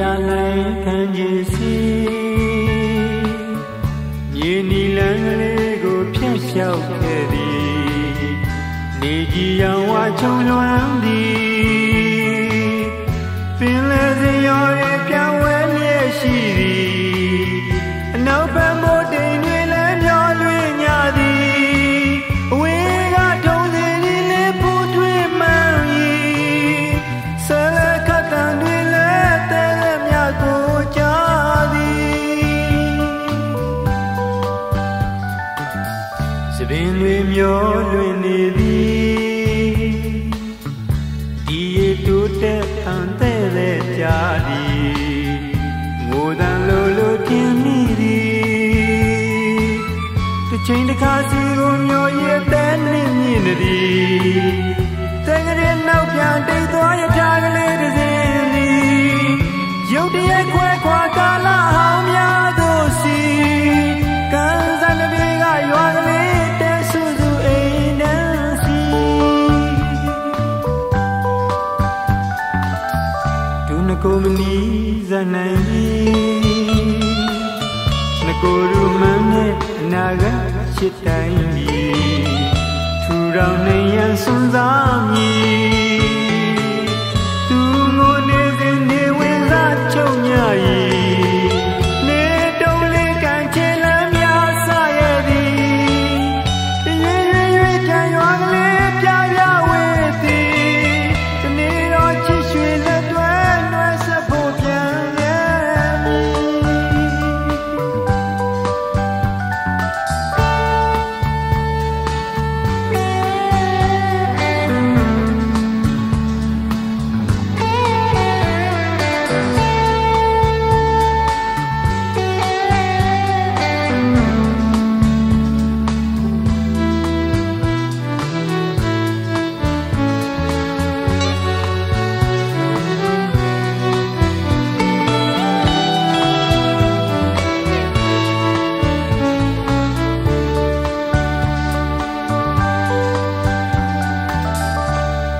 ပြနိုင်ခံခြင်းစီမြေနီလန်းကလေးကိုဖြန့်လျှောက်ခဲ့သည်နေကြီးရောင်ဝါချုံလွမ်းသည် မျောလွင်နေသည်ဒီရတူတဲ့တန်တဲ့တဲ့ကြသည်ငိုတန်လိုလိုထင်မိသည်တစ်ချိန်တစ်ခါစီကိုမျောရတဲ့နှင်းမြင်သည်တဲ့ကလေးနောက်ပြန်တိတ်သွားရထားကလေးတစ်စင်းသည်ရုတ်တရက်ခွဲခွာကာ ဇနိုင်ကြီးနကိုရူမန်းနဲ့အနာဂတ်ချစ်တိုင်းဒီထူထောင်နေရန်စွန်းစားမည်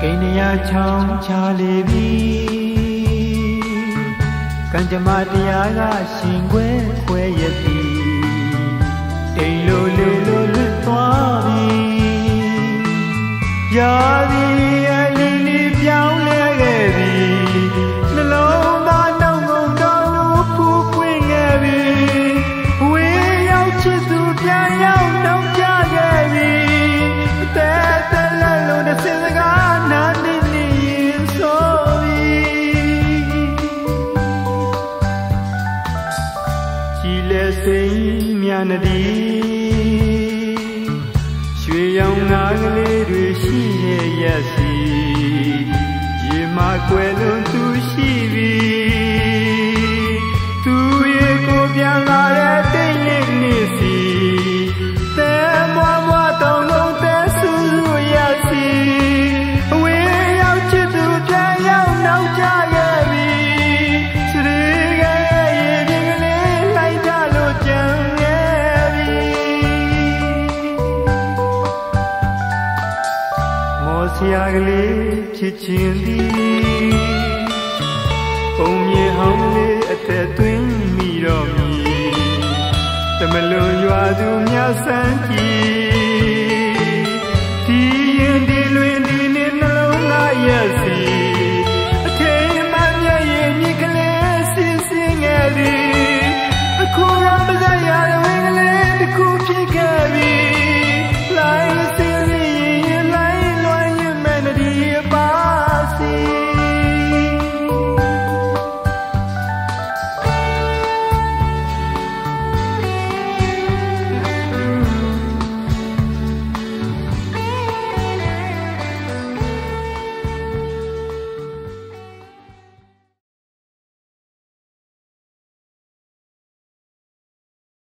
ကိန်းရချောင်းချလေပြီကံကြမ္မာတရားကရှင်ခွဲ စိမ်မြန်နဒီရွှေရောင်ငါကလေးတွေရှိရဲ့ရက်စီရေမကွယ်လွန်သူရှိပြီ မော်စရာကလေးဖြစ်ခြင်းသည်ပုံမြေဟောင်းလေးအသက်သွင်းမိတော့မီတမလွန်ရွာသူများစမ်းကြည့်